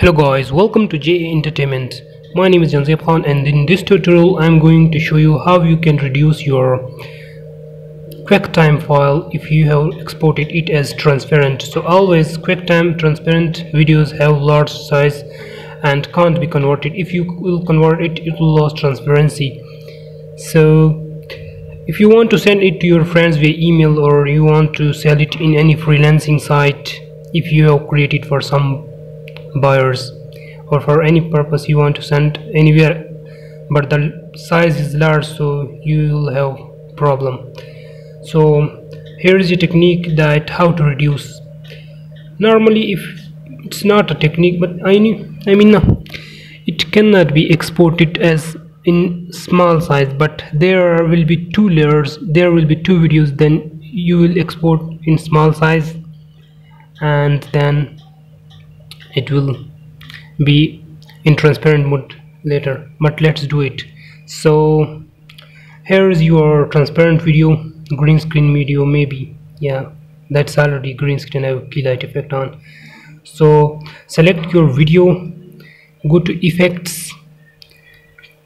Hello guys, welcome to JA Entertainment. My name is Janzeb Khan and in this tutorial I'm going to show you how you can reduce your QuickTime file if you have exported it as transparent. So always QuickTime transparent videos have large size and can't be converted. If you will convert it, it will lose transparency. So if you want to send it to your friends via email or you want to sell it in any freelancing site if you have created for some buyers or for any purpose you want to send anywhere. But the size is large so you will have problem. So here is a technique that how to reduce. Normally if it's not a technique but I mean I mean it cannot be exported as in small size but there will be two layers there will be two videos then you will export in small size and then it will be in transparent mode later but let's do it. So here is your transparent video green screen video maybe. Yeah that's already green screen I have Keylight effect on. So select your video go to effects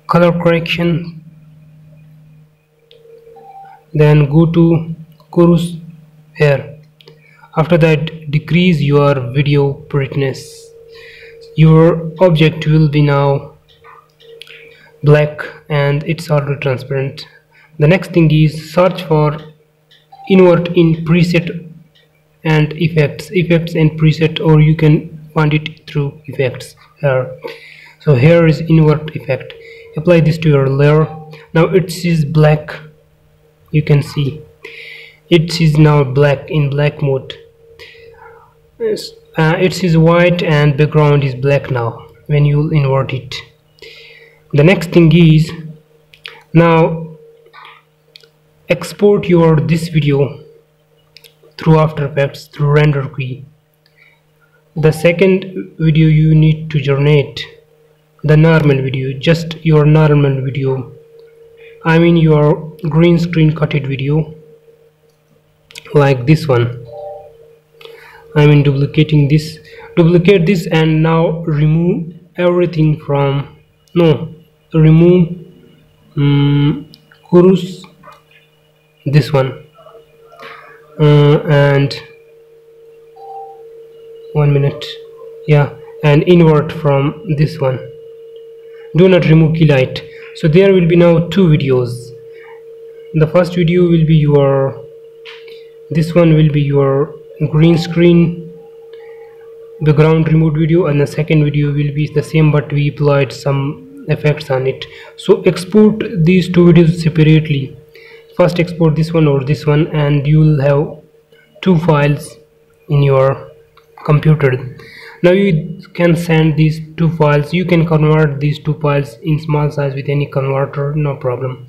color correction then go to Curves here. After that decrease your video brightness your object will be now black and it's already transparent. The next thing is search for invert in preset and effects. Effects and preset or you can find it through effects here. So here is invert effect. Apply this to your layer. Now it is black. You can see. It is now black in black mode uh, it is white and background is black now when you invert it. The next thing is now export your this video through after effects through render queue the second video you need to generate the normal video just your normal video. I mean your green screen cutted video like this one I mean duplicating this duplicate this and now remove everything from no remove um, Curves this one uh, and one minute yeah and invert from this one. Do not remove Keylight. So there will be now two videos. The first video will be your this one will be your green screen background removed video and the second video will be the same but we applied some effects on it. So export these two videos separately. First export this one or this one and you will have two files in your computer. Now you can send these two files. You can convert these two files in small size with any converter no problem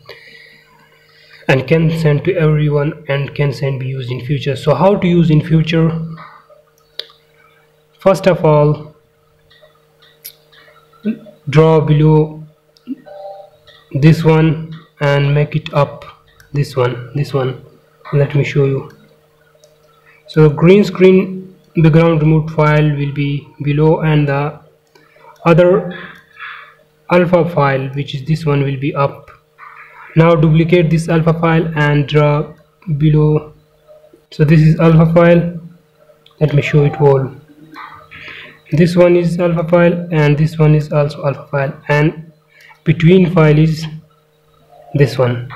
and can send to everyone and can send be used in future. So how to use in future? First of all draw below this one and make it up. This one this one. Let me show you. So green screen background removed file will be below and the other alpha file which is this one will be up now duplicate this alpha file and draw below. So this is alpha file. Let me show it all. This one is alpha file and this one is also alpha file. And between file is this one.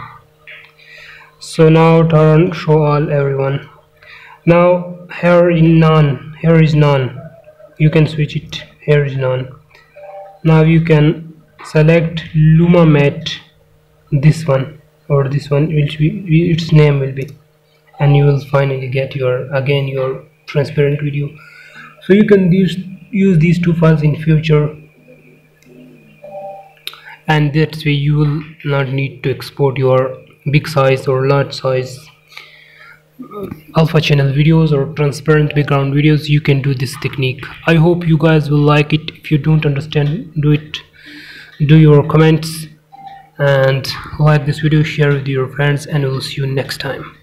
So now turn show all everyone. Now here in none. Here is none. You can switch it. Here is none. Now you can select luma matte this one or this one which be its name will be. And you will finally get your again your transparent video. So you can use use these two files in future. And that's way you will not need to export your big size or large size uh, alpha channel videos or transparent background videos. You can do this technique. I hope you guys will like it. If you don't understand do it. Do your comments and like this video share with your friends and we'll see you next time